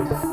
Crossing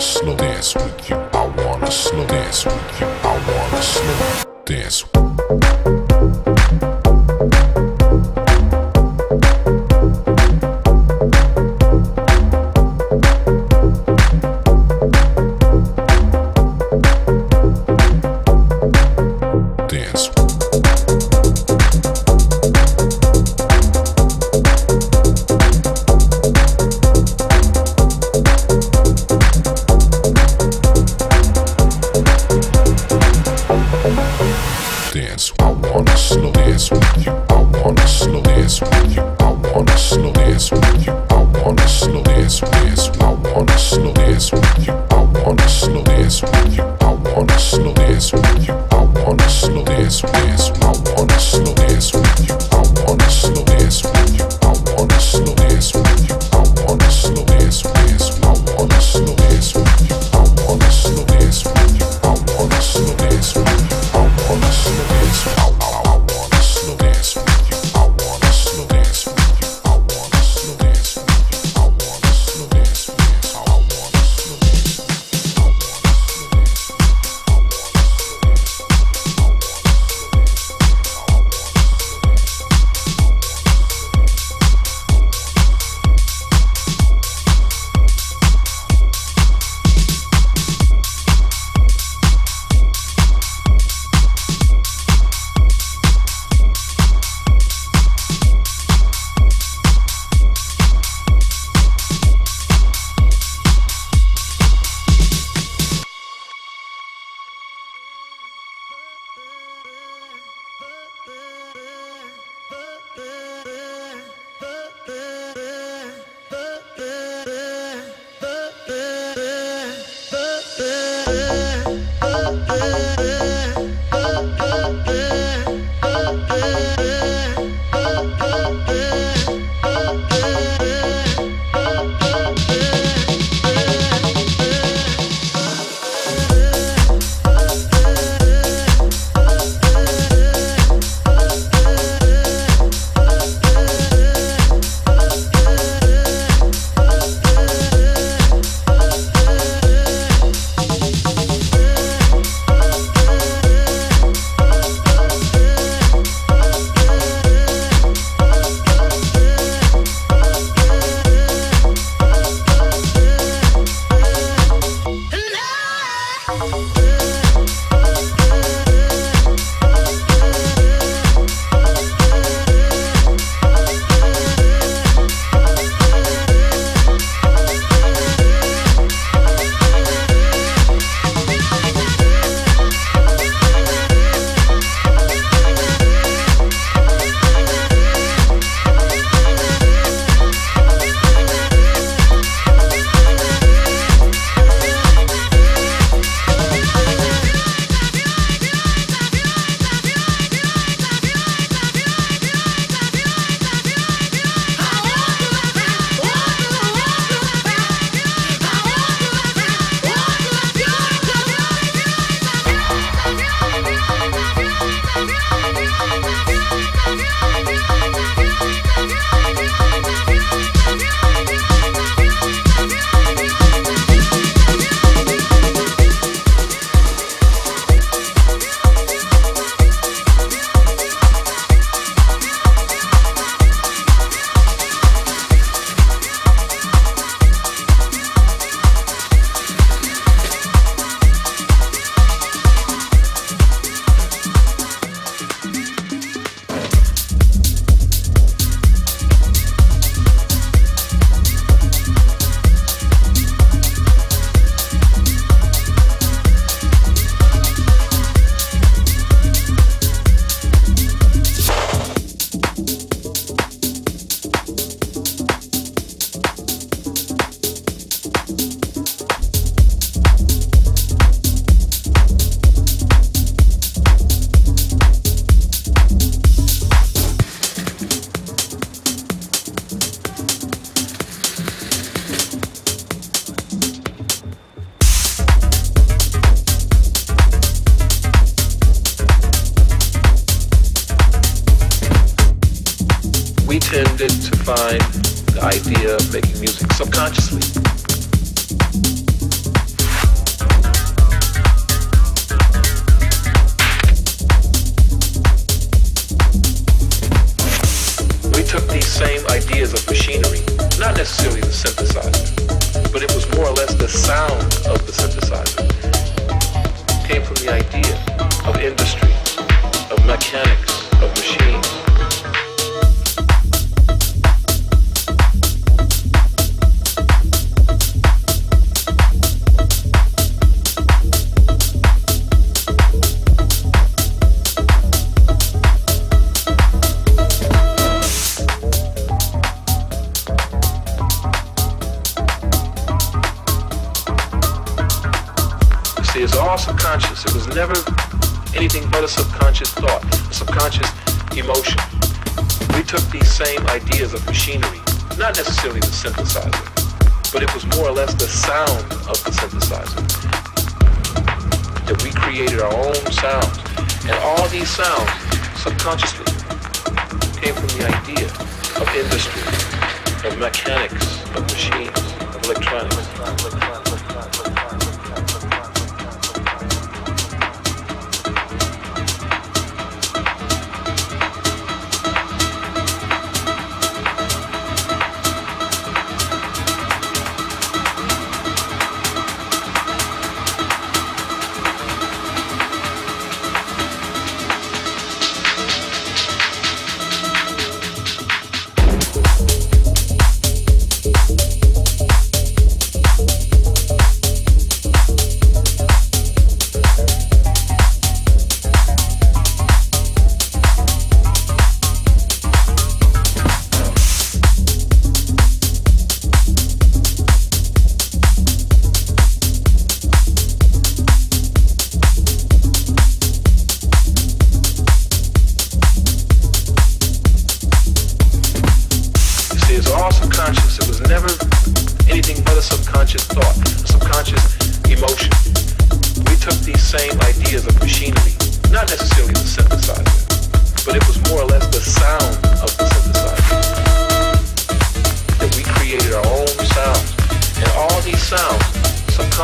slow dance with you. I wanna slow dance with you. I wanna slow dance.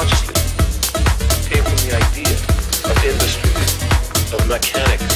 consciously, from the idea of industry, of mechanics,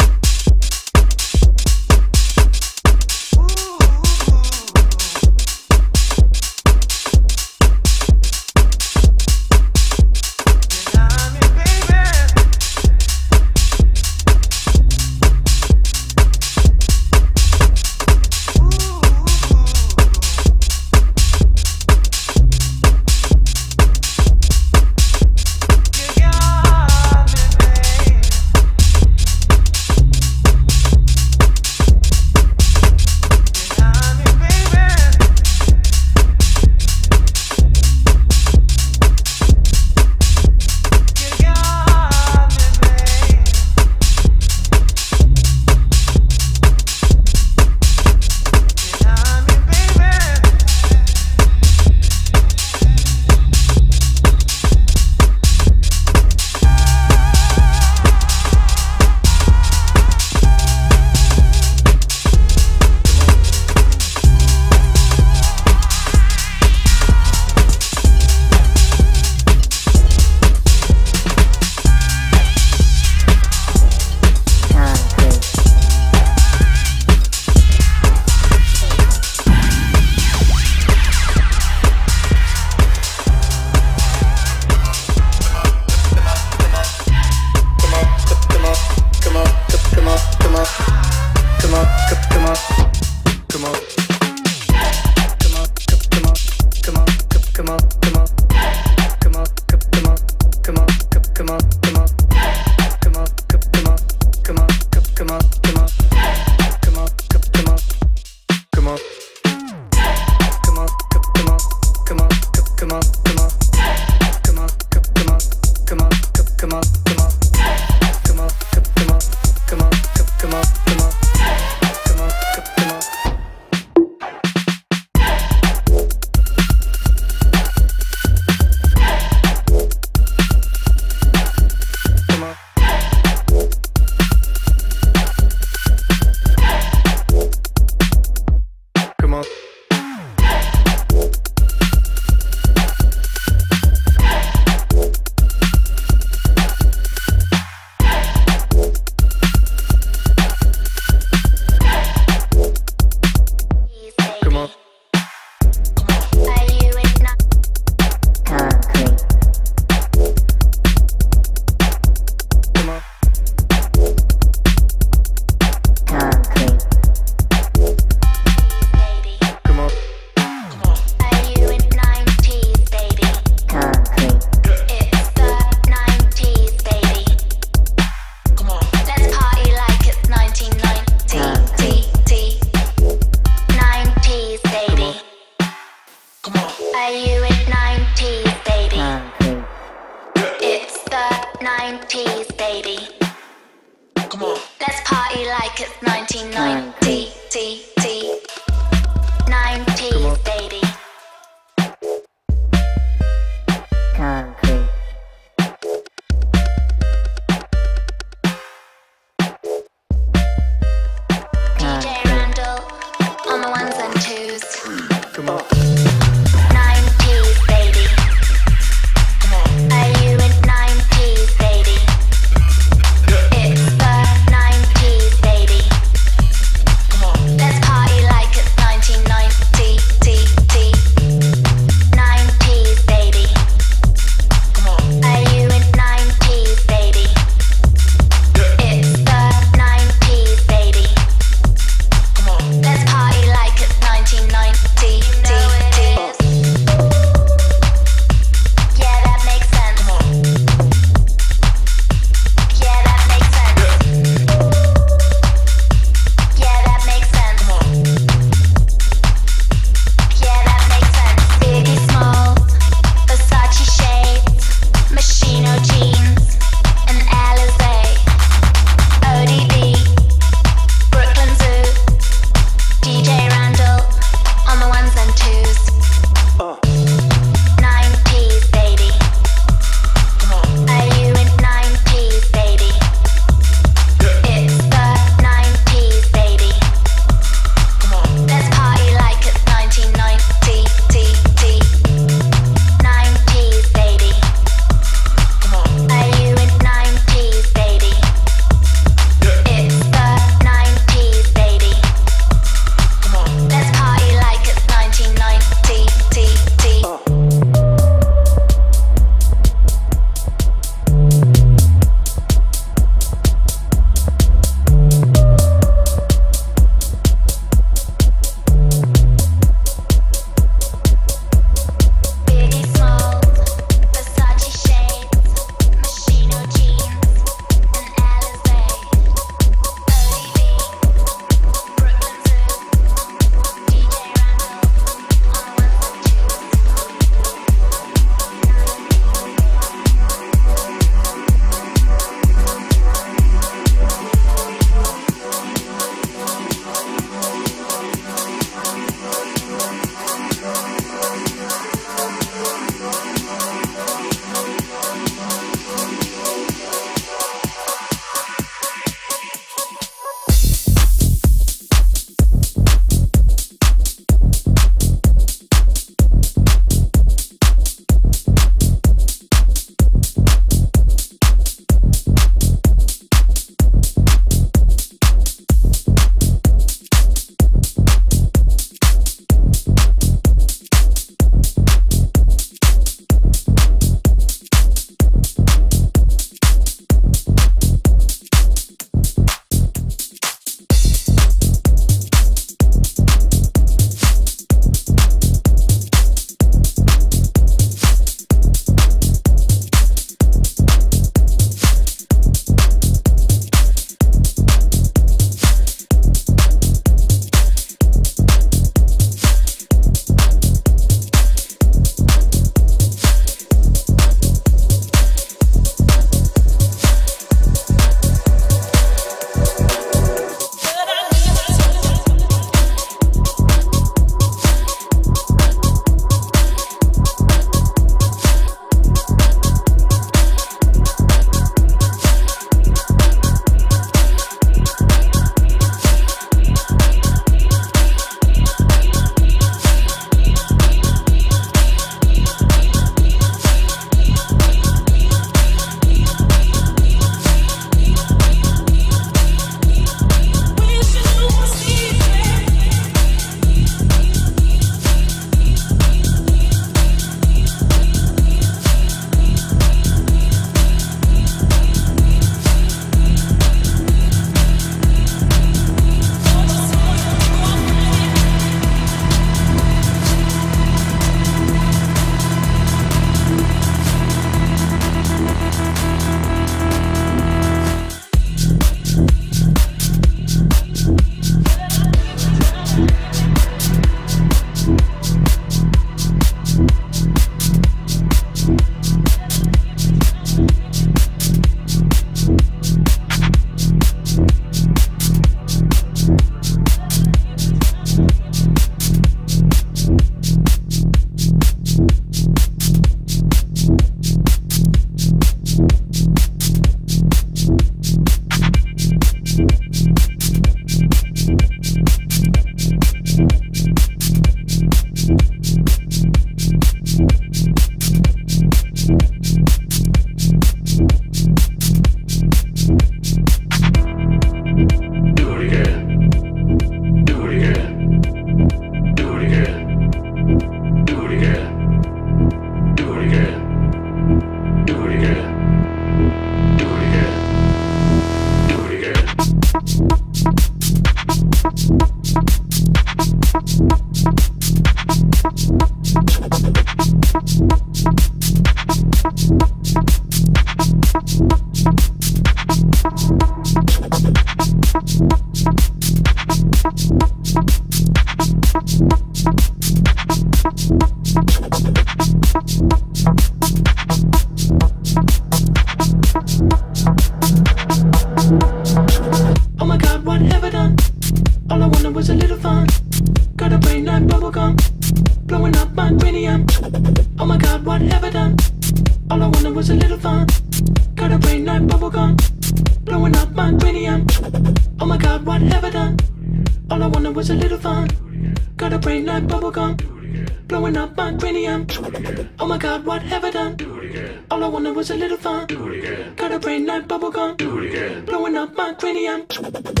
was a little fun. Do it again. Got a brain like bubblegum. Do it again. Blowing up my cranium.